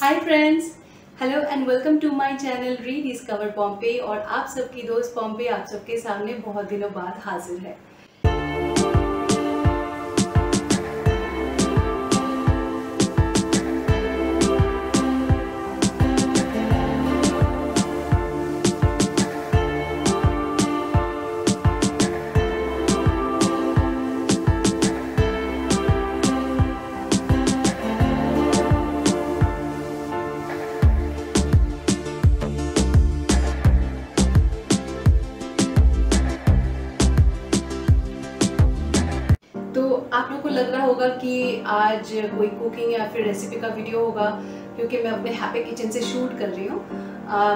Hi friends hello and welcome to my channel rediscover Pompeii और आप सबकी दोस्त पॉम्पे आप सबके सामने बहुत दिनों बाद हाजिर है। आज कोई कुकिंग या फिर रेसिपी का वीडियो होगा क्योंकि मैं अपने हैप्पी किचन से शूट कर रही हूँ।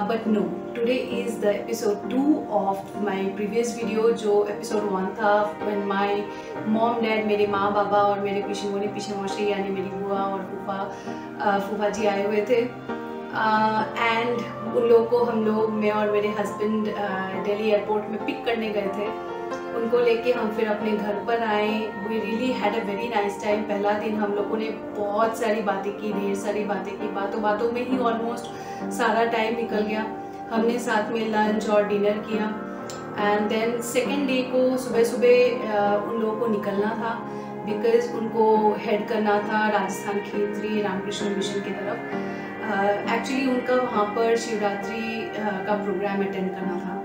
But no today is the episode two of my previous video जो एपिसोड वन था व्हेन माय मॉम डैड मेरे माँ बाबा और मेरे पीछे मोनी पीछे मौसी यानी मेरी बुआ और फूफा फूफा जी आए हुए थे। एंड uh, उन लोगों को हम लोग मैं और मेरे हस्बैंड दिल्ली एयरपोर्ट में पिक करने गए थे। उनको लेके हम फिर अपने घर पर आए। We really had a very nice time पहला दिन हम लोगों ने बहुत सारी बातें की ढेर सारी बातें की। बातों बातों में ही ऑलमोस्ट सारा टाइम निकल गया। हमने साथ में लंच और डिनर किया। एंड देन सेकेंड डे को सुबह सुबह उन लोगों को निकलना था। बिकॉज़ उनको हेड करना था राजस्थान खेतरी रामकृष्ण मिशन की तरफ़। एक्चुअली uh, उनका वहाँ पर शिवरात्रि uh, का प्रोग्राम अटेंड करना था।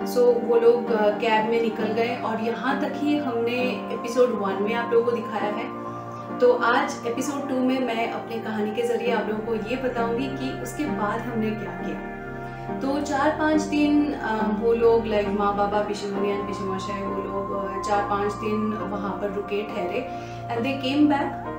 सो so, वो लोग कैब में निकल गए और यहाँ तक ही हमने एपिसोड वन में आप लोगों को दिखाया है। तो आज एपिसोड टू में मैं अपनी कहानी के ज़रिए आप लोगों को ये बताऊँगी कि उसके बाद हमने क्या किया। तो चार पाँच दिन वो लोग लाइक माँ बाबा पिशुमनियन पिशुमाशाय वो लोग चार पाँच दिन वहाँ पर रुके ठहरे। एंड दे केम बैक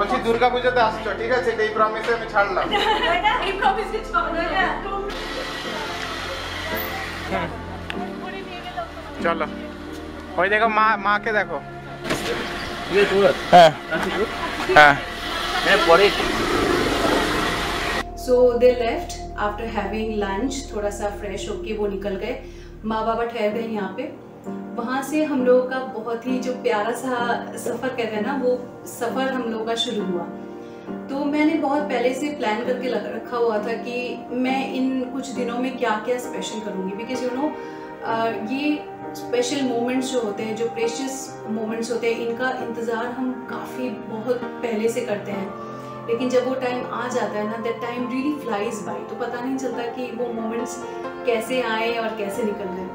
বলছি দুর্গাপুজোতে আসছো ঠিক আছে এই প্রমিসে আমি ছাড়লাম এই প্রমিসে চলে চলো ওই দেখো মা মাকে দেখো ये तुरंत হ্যাঁ হ্যাঁ मैं परे so they left after having lunch थोड़ा सा फ्रेश होके वो निकल गए माँ बाबा ठहर गए यहाँ पे वहाँ से हम लोगों का बहुत ही जो प्यारा सा सफ़र कहते हैं ना, वो सफ़र हम लोगों का शुरू हुआ। तो मैंने बहुत पहले से प्लान करके लग, रखा हुआ था कि मैं इन कुछ दिनों में क्या क्या स्पेशल करूँगी बिकॉज़ यू नो ये स्पेशल मोमेंट्स जो होते हैं, जो प्रेशियस मोमेंट्स होते हैं, इनका इंतज़ार हम काफ़ी बहुत पहले से करते हैं। लेकिन जब वो टाइम आ जाता है ना that time really flies by तो पता नहीं चलता कि वो मोमेंट्स कैसे आए और कैसे निकल गए।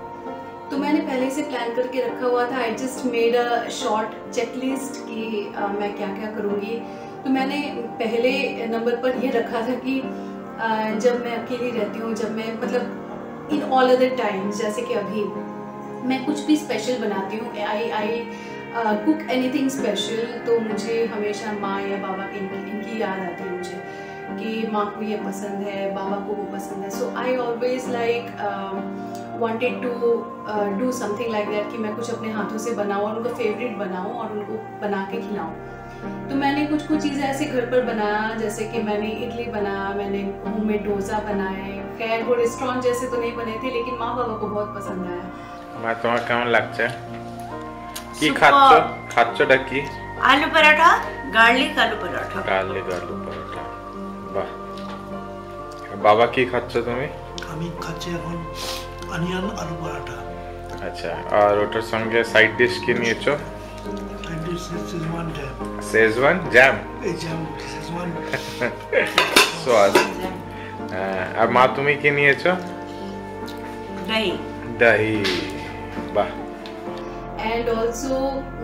तो मैंने पहले से प्लान करके रखा हुआ था। I just made a short checklist कि uh, मैं क्या क्या करूँगी। तो मैंने पहले नंबर पर ये रखा था कि uh, जब मैं अकेली रहती हूँ जब मैं मतलब इन ऑल अदर टाइम्स जैसे कि अभी मैं कुछ भी स्पेशल बनाती हूँ। I I cook anything special तो मुझे हमेशा माँ या बाबा की इनकी याद आती है मुझे कि माँ को ये पसंद है बाबा को वो पसंद है। So I always like Wanted to do something like that कि मैं कुछ अपने हाथों से बनाऊँ और उनको फेवरेट बनाऊँ और उनको बना के खिलाऊँ तो मैंने कुछ कुछ चीज़ें ऐसे घर पर बनाया जैसे कि मैंने इडली बनाया मैंने होम में डोसा बनाए खैर वो रेस्टोरेंट जैसे तो नहीं बने थे लेकिन माँ बाबा को बहुत पसंद आया মা তোমার কেমন লাগছে কি Super. খাচ্ছ খাচ্ছটা কি আলু পরোটা গার্লিক আলু পরোটা গার্লিক আলু পরোটা বাহ বাবা কি খাচ্ছ তুমি আমি খাচ্ছি এখন अनियन आलू पराठा। अच्छा और ओटर संगे साइड डिश के नहीं छो side dish schezwan jam schezwan jam ए जैम सेजवान स्वाद। अब माँ तुम ही के नहीं छो दही। दही। वाह। एंड आल्सो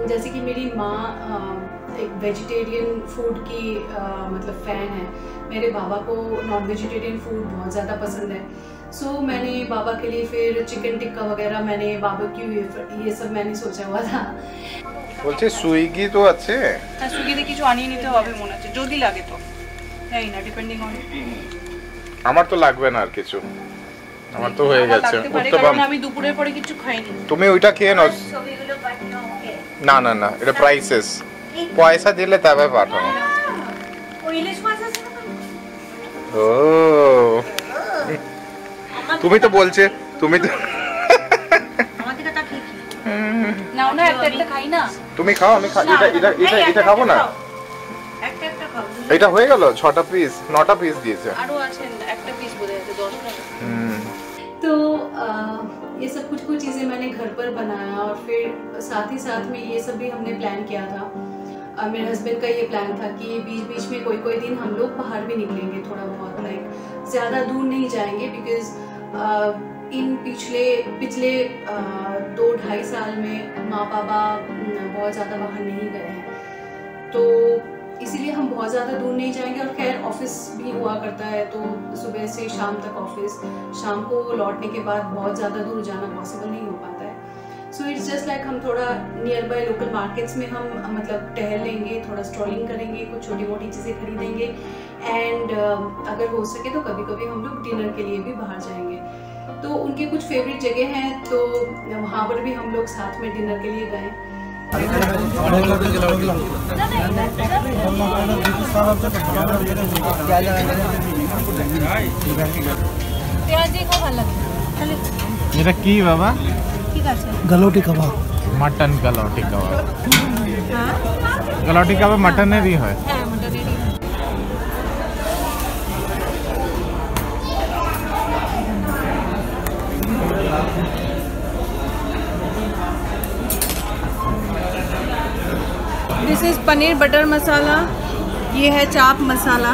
जैसे कि मेरी माँ एक वेजिटेरियन फ़ूड की uh, मतलब फ़ैन है। मेरे बाबा को नॉन वेजिटेरियन फ़ूड बहुत ज़्यादा पसंद है। सो so, मैंने बाबा के लिए फिर चिकन टिक्का वगैरह मैंने बाबा की ये सब मैंने सोचा हुआ था বলছে সুইগি তো আছে হ্যাঁ সুইগিতে কিছু আনিয়ে নিতে হবে মনে হচ্ছে যদি লাগে তো জানি না ডিপেন্ডিং অন আমার তো লাগবে না আর কিছু আমার তো হয়ে গেছে লাগতে পারে উঠতে কারণ পার আমি দুপুরের পরে কিছু খাইনি তুমি ওইটা খেয়ে নাও ছবিগুলো পাঠিয়ে ওকে না না না এটা প্রাইসেস পয়সা দিলে তবে পাঠানো ওই ইলিশ মাছ আছে না ও তুমি তো বলছে তুমি তো আমাদের কথা ঠিক নাও না একটা একটা খাই না তুমি খাও আমি খা- এটা এটা এটা এটা খাবো না একটা একটা খাও এটা হয়ে গেল ছটা পিস নটা পিস দিয়েছে আরো আছেন একটা পিস বোধ আছে দশ টাকা হুম तो अ, ये सब कुछ कुछ चीज़ें मैंने घर पर बनाया और फिर साथ ही साथ में ये सब भी हमने प्लान किया था अ, मेरे हस्बैंड का ये प्लान था कि बीच बीच में कोई कोई दिन हम लोग बाहर भी निकलेंगे थोड़ा बहुत लाइक ज़्यादा दूर नहीं जाएंगे बिकॉज इन पिछले पिछले दो ढाई साल में माँ पापा बहुत ज़्यादा बाहर नहीं गए हैं। तो इसीलिए हम बहुत ज़्यादा दूर नहीं जाएँगे और खैर ऑफ़िस भी हुआ करता है तो सुबह से शाम तक ऑफ़िस। शाम को लौटने के बाद बहुत ज़्यादा दूर जाना पॉसिबल नहीं हो पाता। सो इट्स जस्ट लाइक हम थोड़ा नियर बाय लोकल मार्केट्स में हम मतलब टहल लेंगे थोड़ा स्ट्रॉलिंग करेंगे कुछ छोटी मोटी चीज़ें खरीदेंगे। एंड uh, अगर हो सके तो कभी कभी हम लोग डिनर के लिए भी बाहर जाएँगे। तो उनके कुछ फेवरेट जगह हैं तो वहाँ पर भी हम लोग साथ में डिनर के लिए गए। मेरा की बाबा? ভালো লাগে এটা কি বাবা ঠিক আছে गलोटी कबाब মাটন গলৌটি কাবাব গলৌটি কাবাব মাটনেরই হয় হ্যাঁ মোটামুটি this is paneer butter masala ये है चाप मसाला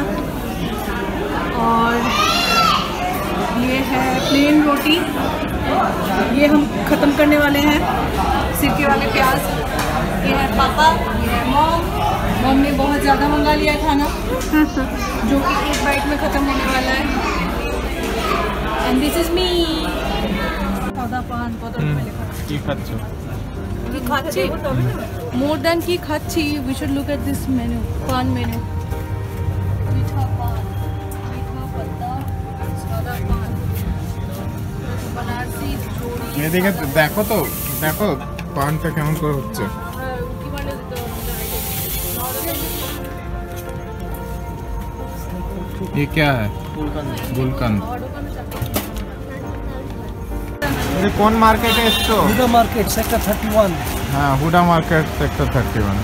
और ये है प्लेन रोटी ये हम ख़त्म करने वाले हैं। सिरके वाले प्याज। ये है पापा ये है मॉम। मॉम ने बहुत ज़्यादा मंगा लिया है खाना। जो कि एक बाइट में ख़त्म होने वाला है। एंड दिस इज़ मी पौधा पान पौधा मोर देन की Khachi we should look at this menu paan menu এদিকে দেখো তো দেখো পানটা কেমন করে হচ্ছে হ্যাঁ, উকি মারলে দিতে হবে, ये क्या है गुलकंद और ওখানে চাপা। এটা কোন মার্কেটে এসছো HUDA market sector thirty one হ্যাঁ HUDA market sector thirty one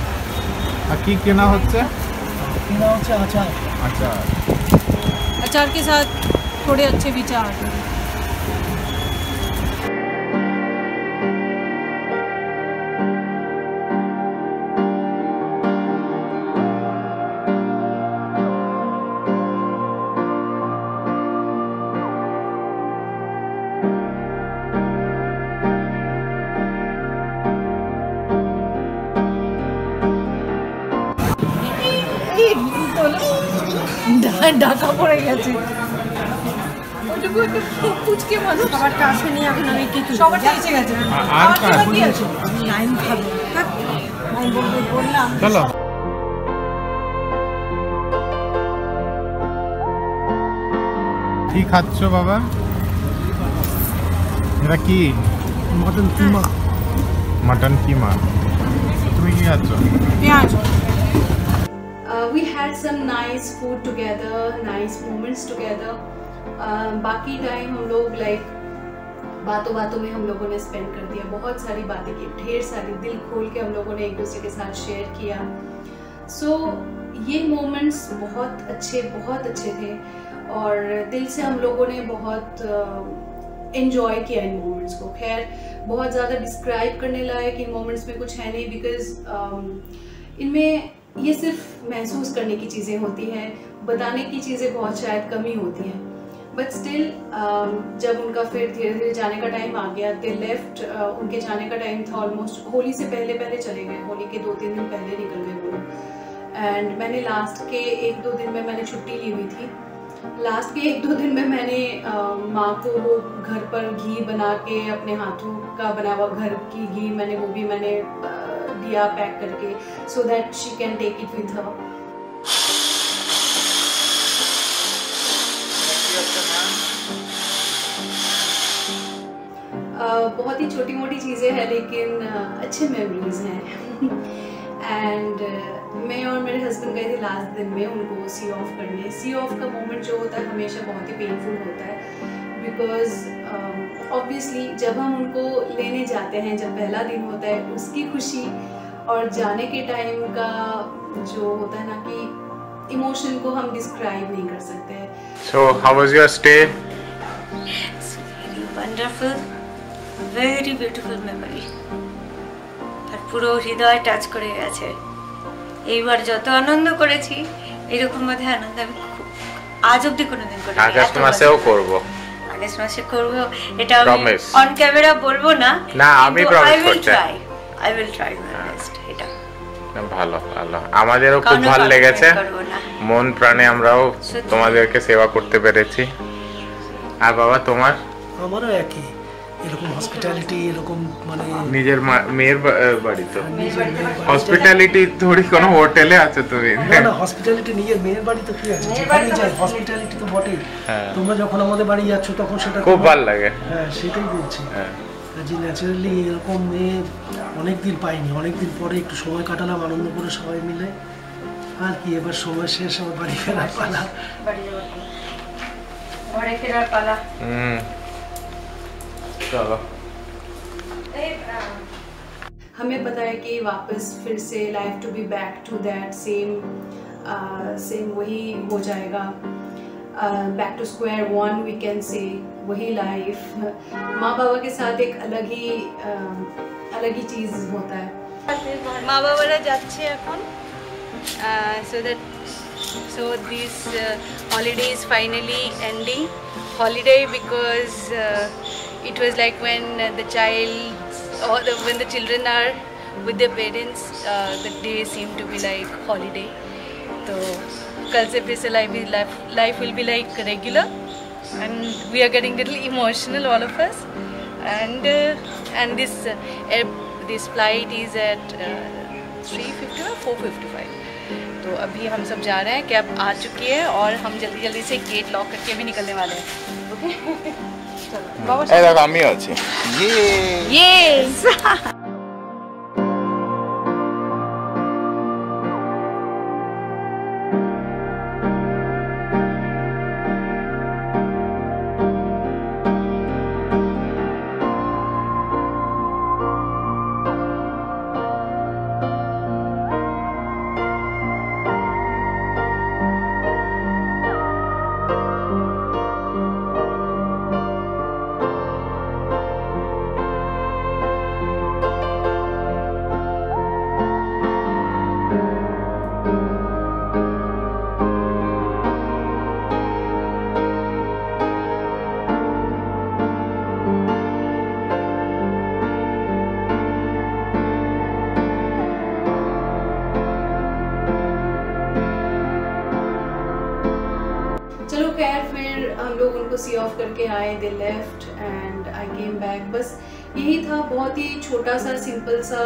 আর কি কেনা হচ্ছে किना होच्छे आचार আচ্ছা अचार के साथ थोड़े अच्छे विचार ডাকা পড়ে গেছে। নিয়ে আর কি খাচ্ছ বাবা? এটা কি? মটন কিমা। মটন কিমা। তুমি কি খাচ্ছ? Some nice food together, nice moments together. Uh, बाकी टाइम हम लोग लाइक बातों बातों में हम लोगों ने स्पेंड कर दिया। बहुत सारी बातें की ढेर सारी दिल खोल के हम लोगों ने एक दूसरे के साथ शेयर किया। सो so, ये मोमेंट्स बहुत अच्छे बहुत अच्छे थे। और दिल से हम लोगों ने बहुत इन्जॉय uh, किया इन मोमेंट्स को। खैर बहुत ज़्यादा डिस्क्राइब करने लायक इन मोमेंट्स में कुछ है नहीं बिकॉज़ um, इनमें ये सिर्फ़ महसूस करने की चीज़ें होती हैं बताने की चीज़ें बहुत शायद कमी होती हैं। बट स्टिल जब उनका फिर धीरे धीरे जाने का टाइम आ गया दे लेफ़्ट उनके जाने का टाइम था ऑलमोस्ट होली से पहले पहले चले गए होली के दो तीन दिन पहले निकल गए वो एंड मैंने लास्ट के एक दो दिन में मैंने छुट्टी ली हुई थी। लास्ट के एक दो दिन में मैंने माँ को घर पर घी बना के अपने हाथों का बना हुआ घर की घी मैंने वो भी मैंने अ, दिया पैक करके so that she can take it with her बहुत ही छोटी मोटी चीज़ें हैं, लेकिन uh, अच्छे मेमोरीज हैं। एंड uh, मैं और मेरे हस्बैंड गए थे लास्ट दिन में उनको सी ऑफ़ करने सी ऑफ़ का मोमेंट जो होता है, हमेशा बहुत ही पेनफुल होता है। बिकॉज ऑब्वियसली जब हम उनको लेने जाते हैं जब पहला दिन होता है उसकी खुशी और जाने के टाइम का जो होता है ना कि इमोशन को हम डिस्क्राइब नहीं कर सकते So, how was your stay? Wonderful very beautiful memory আর পুরো হৃদয় টাচ করে গেছে এইবার যত আনন্দ করেছি এরকম বোধহয় আনন্দ আমি খুব- আজ অব্দি কোনোদিন করি আগস্ট মাসেও করব আগস্ট মাসে করব এটা আমি অন ক্যামেরা বলব না না, আমি উইল করছি। Try I will try my best এটা। ভালো ভালো। আমাদেরও খুব ভালো লেগেছে। মন প্রাণে আমরাও তোমাদেরকে সেবা করতে পেরেছি। আর বাবা তোমার? আমারও একই। এরকম হসপিটালিটি এরকম মানে নিজের মা- মেয়ের বাড়ি তো। নিজের বাড়িতে- হসপিটালিটি থোড়ি কোনো হোটেলে আছে তুমি? না হসপিটালিটি নিজের মেয়ের বাড়ি তো কি আছে? যেখানেই যাই হসপিটালিটি তো বটেই। হ্যাঁ। তোমরা যখন আমাদের বাড়ি যাচ্ছ তখন সেটা খুব ভালো লাগে। হ্যাঁ সেটাই বলছি। হ্যাঁ। যে ন্যাচারালি এরকম মেয়ে অনেক দিন পাইনি। অনেক দিন পরে একটু সময় কাটালাম আনন্দ করে সবাই মিলে। আর কি এবার সময় শেষ আমার বাড়ি ফেরার পালা। বাড়ি যাওয়ার। ঘরে ফেরার পালা। হুম। চলো এই, আহ, हमें पता है कि वापस फिर से life to be back to that same same वही हो जाएगा back to square one we can say वही लाइफ माँ बाबा के साथ एक अलग ही uh, अलग ही चीज़ होता है মা বাবারা যাচ্ছে এখন so that so this holiday is finally ending holiday because it was like when the child or the, when the children are with their parents uh, the day seemed to be like holiday तो कल से फिर से life life will be like regular and we are getting little emotional all of us and uh, and this uh, air, this flight is at three fifty और four fifty five तो अभी हम सब जा रहे हैं कैब आ चुकी है और हम जल्दी जल्दी से गेट लॉक करके भी निकलने वाले हैं okay É da minha, tia. Yes! yes. चलो खैर, फिर हम लोग उनको सी ऑफ़ करके आए they left and I came back बस यही था, बहुत ही छोटा सा सिंपल सा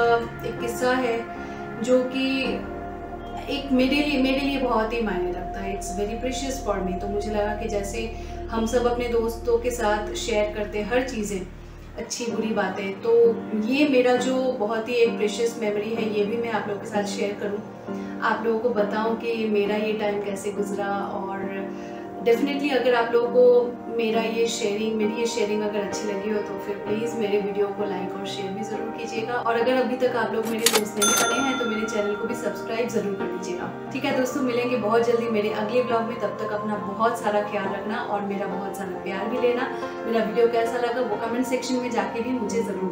एक किस्सा है, जो कि एक मेरे लिए मेरे लिए बहुत ही मायने रखता है. It's very precious for me तो मुझे लगा कि जैसे हम सब अपने दोस्तों के साथ शेयर करते हर चीज़ें, अच्छी बुरी बातें तो ये मेरा जो बहुत ही एक प्रेशियस मेमोरी है, ये भी मैं आप लोगों के साथ शेयर करूँ. आप लोगों को बताऊँ कि मेरा ये टाइम कैसे गुजरा और डेफिनेटली अगर आप लोगों को मेरा ये शेयरिंग मेरी ये शेयरिंग अगर अच्छी लगी हो तो फिर प्लीज़ मेरे वीडियो को लाइक और शेयर भी ज़रूर कीजिएगा। और अगर अभी तक आप लोग मेरे दोस्त नहीं बने हैं तो मेरे चैनल को भी सब्सक्राइब ज़रूर कर दीजिएगा। ठीक है दोस्तों, मिलेंगे बहुत जल्दी मेरे अगले ब्लॉग में। तब तक अपना बहुत सारा ख्याल रखना और मेरा बहुत सारा प्यार भी लेना। मेरा वीडियो कैसा लगा वो कमेंट सेक्शन में जाके भी मुझे ज़रूर